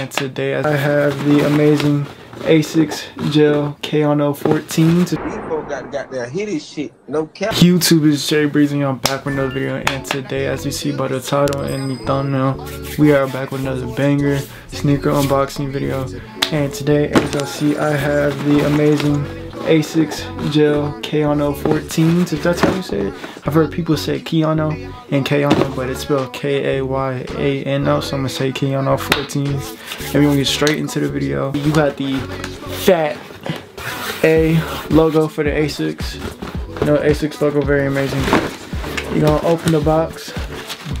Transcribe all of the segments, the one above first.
and today I have the amazing Asics Gel Kayano 14. got, got that hitty shit, no cap. YouTube is J Breezy, I'm back with another video and today as you see by the title and the thumbnail, we are back with another banger sneaker unboxing video. And today as y'all see I have the amazing Asics Gel Kayano 14. Is that how you say it? I've heard people say Kayano and Kayano, but it's spelled K-A-Y-A-N-O, so I'm gonna say Kayano 14. And we're gonna get straight into the video. You got the fat A logo for the Asics. You know, Asics logo, very amazing. You're gonna open the box.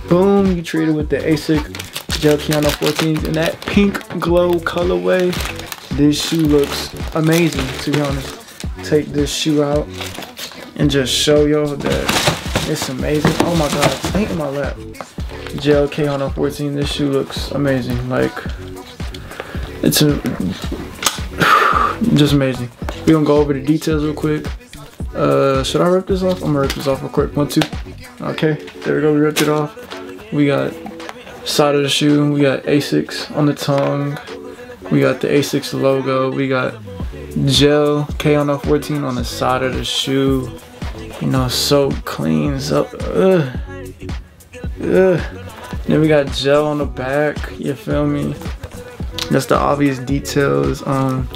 Boom, you treat it with the Asics Gel Kayano 14 in that pink glow colorway. This shoe looks amazing, to be honest take this shoe out and just show y'all that it's amazing. Oh my god, it's in my lap. Gel Kayano 14, this shoe looks amazing. Like, it's a, just amazing. We're gonna go over the details real quick. Uh, should I rip this off? I'm gonna rip this off real quick. One, two. Okay, there we go, we ripped it off. We got side of the shoe, we got Asics on the tongue. We got the Asics logo, we got gel Kayano 14 on the side of the shoe. You know, so cleans up. ugh. Ugh. Then we got gel on the back. You feel me? That's the obvious details. Um,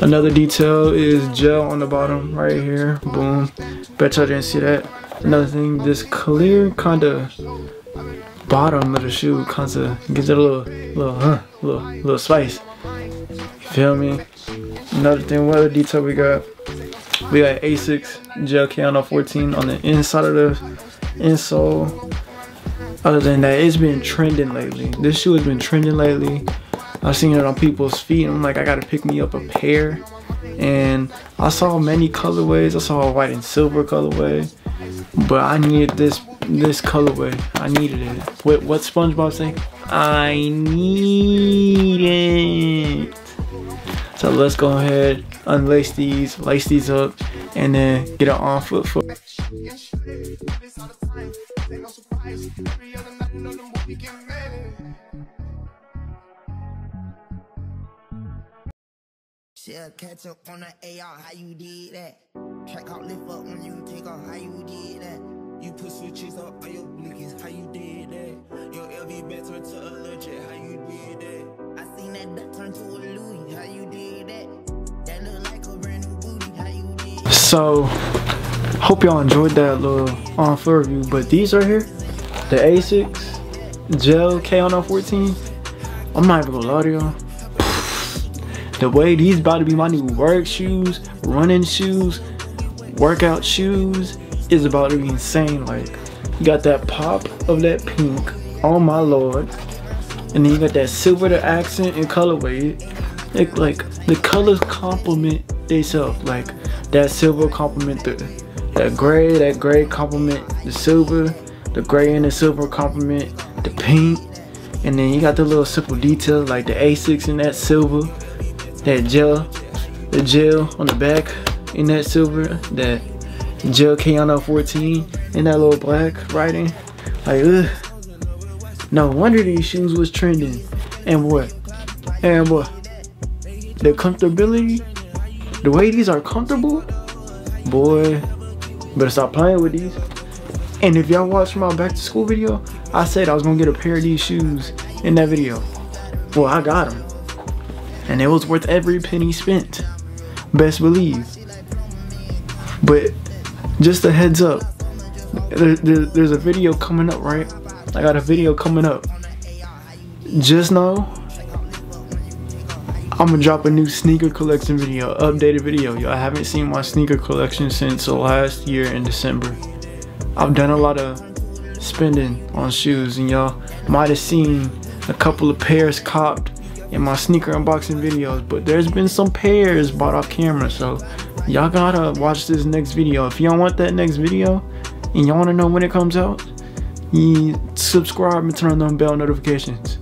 another detail is gel on the bottom right here. Boom. Bet y'all didn't see that. Another thing, this clear kind of bottom of the shoe kind of gives it a little, little, huh, little, little spice. You feel me? Another thing, what other detail we got? We got Asics Gel Kayano 14 on the inside of the insole. Other than that, it's been trending lately. This shoe has been trending lately. I've seen it on people's feet. and I'm like, I gotta pick me up a pair. And I saw many colorways. I saw a white and silver colorway. But I needed this this colorway. I needed it. What what SpongeBob say? I need. So let's go ahead, unlace these, lace these up, and then get it on foot for. She'll catch up on the AR, how you did that? Track out, lift up when you take off, how you did that? You put switches up on your blinkies, how you did that? So, hope y'all enjoyed that little on foot review. But these right here, the Asics Gel Kayano 14, I'm not even gonna lie to y'all. The way these about to be my new work shoes, running shoes, workout shoes is about to be insane. Like, you got that pop of that pink, oh my lord. And then you got that silver to accent and colorway. It, like, the colors complement themselves. Like, that silver complement the that gray, that gray complement the silver, the gray and the silver complement the pink, and then you got the little simple details like the Asics in that silver, that gel, the gel on the back in that silver, that gel Kayano 14 in that little black writing. Like, ugh. No wonder these shoes was trending. And what? And what? The comfortability the way these are comfortable, boy, better stop playing with these. And if y'all watched my back to school video, I said I was gonna get a pair of these shoes in that video. Well, I got them. And it was worth every penny spent. Best believe. But just a heads up, there, there, there's a video coming up, right? I got a video coming up. Just know I'm gonna drop a new sneaker collection video, updated video. Y'all haven't seen my sneaker collection since last year in December. I've done a lot of spending on shoes and y'all might have seen a couple of pairs copped in my sneaker unboxing videos, but there's been some pairs bought off camera, so y'all gotta watch this next video. If y'all want that next video and y'all wanna know when it comes out, you subscribe and turn on bell notifications.